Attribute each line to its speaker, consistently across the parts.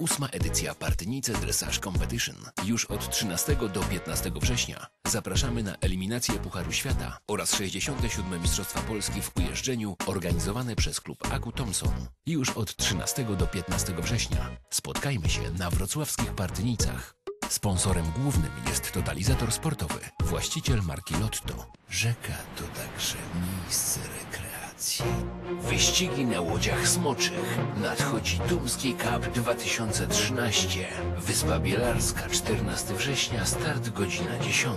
Speaker 1: Ósma edycja Partynice Dressage Competition. Już od 13 do 15 września. Zapraszamy na eliminację Pucharu Świata oraz 67. Mistrzostwa Polski w ujeżdżeniu organizowane przez klub Aku Thompson. Już od 13 do 15 września. Spotkajmy się na wrocławskich Partynicach. Sponsorem głównym jest totalizator sportowy, właściciel marki Lotto. Rzeka to także miejsce rekreacji. Wyścigi na łodziach smoczych. Nadchodzi Tumski Cup 2013. Wyspa Bielarska, 14 września, start godzina 10.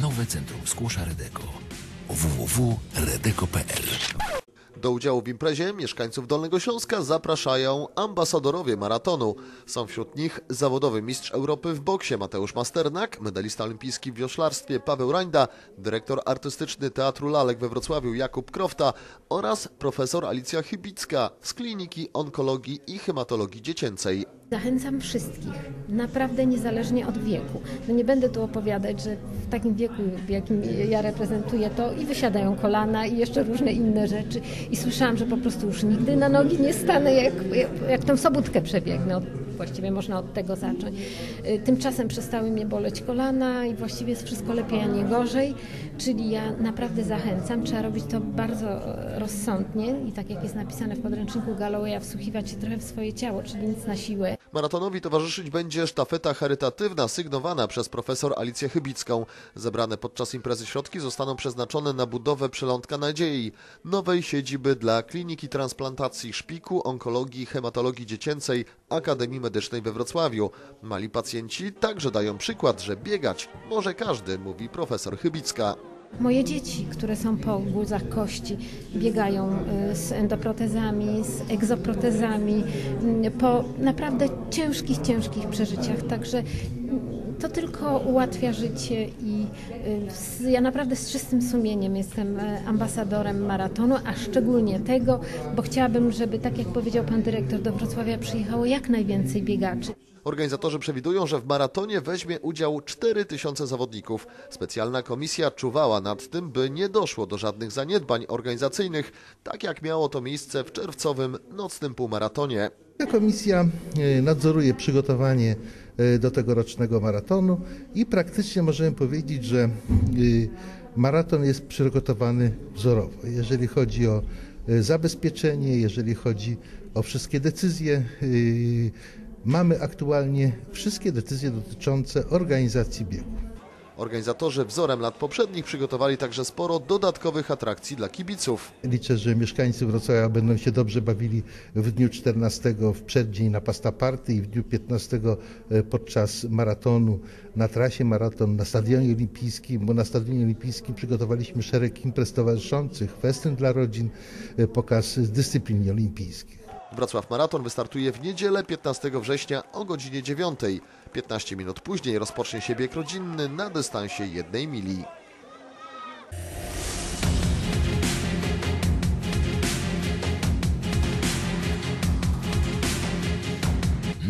Speaker 1: Nowe Centrum Skłosza Redeko. www.redeko.pl
Speaker 2: Do udziału w imprezie mieszkańców Dolnego Śląska zapraszają ambasadorowie maratonu. Są wśród nich zawodowy mistrz Europy w boksie Mateusz Masternak, medalista olimpijski w wioślarstwie Paweł Rańda, dyrektor artystyczny Teatru Lalek we Wrocławiu Jakub Krofta oraz profesor Alicja Chybicka z Kliniki Onkologii i Hematologii Dziecięcej.
Speaker 3: Zachęcam wszystkich, naprawdę niezależnie od wieku. No nie będę tu opowiadać, że w takim wieku, w jakim ja reprezentuję, to i wysiadają kolana i jeszcze różne inne rzeczy. I słyszałam, że po prostu już nigdy na nogi nie stanę, jak, jak, tą sobótkę przebiegnę. Właściwie można od tego zacząć. Y, Tymczasem przestały mnie boleć kolana i właściwie jest wszystko lepiej, a nie gorzej. Czyli ja naprawdę zachęcam. Trzeba robić to bardzo e, rozsądnie i tak jak jest napisane w podręczniku Gallowaya, wsłuchiwać się trochę w swoje ciało, czyli nic na siłę.
Speaker 2: Maratonowi towarzyszyć będzie sztafeta charytatywna sygnowana przez profesor Alicję Chybicką. Zebrane podczas imprezy środki zostaną przeznaczone na budowę Przelądka Nadziei, nowej siedziby dla Kliniki Transplantacji Szpiku, Onkologii i Hematologii Dziecięcej Akademii Medycznej we Wrocławiu. Mali pacjenci także dają przykład, że biegać może każdy, mówi profesor Chybicka.
Speaker 3: Moje dzieci, które są po guzach kości, biegają y, z endoprotezami, z egzoprotezami, y, po naprawdę ciężkich, ciężkich przeżyciach. Także to tylko ułatwia życie i y, ja naprawdę z czystym sumieniem jestem ambasadorem maratonu, a szczególnie tego, bo chciałabym, żeby tak jak powiedział pan dyrektor, do Wrocławia przyjechało jak najwięcej biegaczy.
Speaker 2: Organizatorzy przewidują, że w maratonie weźmie udział 4000 zawodników. Specjalna komisja czuwała nad tym, by nie doszło do żadnych zaniedbań organizacyjnych, tak jak miało to miejsce w czerwcowym nocnym półmaratonie.
Speaker 4: Komisja e, nadzoruje przygotowanie e, do tegorocznego maratonu i praktycznie możemy powiedzieć, że e, maraton jest przygotowany wzorowo. Jeżeli chodzi o zabezpieczenie, jeżeli chodzi o wszystkie decyzje, mamy aktualnie wszystkie decyzje dotyczące organizacji biegu.
Speaker 2: Organizatorzy wzorem lat poprzednich przygotowali także sporo dodatkowych atrakcji dla kibiców.
Speaker 4: Liczę, że mieszkańcy Wrocławia będą się dobrze bawili w dniu 14 w przeddzień na pasta party i w dniu 15 podczas maratonu na trasie maraton na Stadionie Olimpijskim, bo na Stadionie Olimpijskim przygotowaliśmy szereg imprez towarzyszących, festyn dla rodzin, e, pokaz dyscyplin olimpijskich.
Speaker 2: Wrocław Maraton wystartuje w niedzielę 15 września o godzinie 9. 15 minut później rozpocznie się bieg rodzinny na dystansie jednej mili.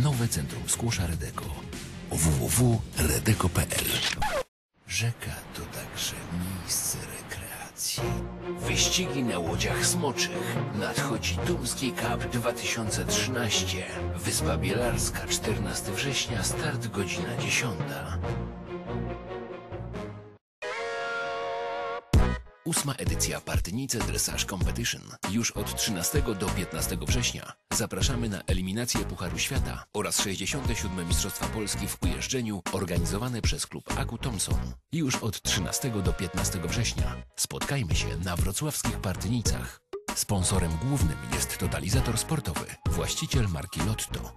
Speaker 1: Nowe Centrum Skłosza Redeko. www.redeko.pl Rzeka to także miejsce rekreacji. Wyścigi na łodziach smoczych. Nadchodzi Tumski Cup 2013. Wyspa Bielarska, 14 września, start godzina 10. Ósma edycja Partynice Dressage Competition. Już od 13 do 15 września. Zapraszamy na eliminację Pucharu Świata oraz 67. Mistrzostwa Polski w ujeżdżeniu organizowane przez klub Aku Thompson. Już od 13 do 15 września. Spotkajmy się na wrocławskich Partynicach. Sponsorem głównym jest totalizator sportowy, właściciel marki Lotto.